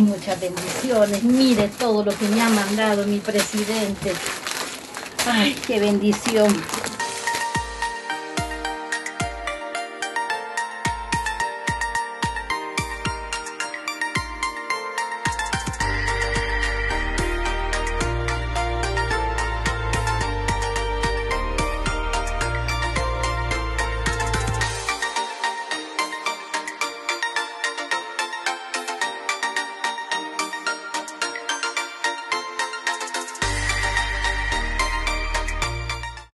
Muchas bendiciones. Mire todo lo que me ha mandado mi presidente. Ay, qué bendición.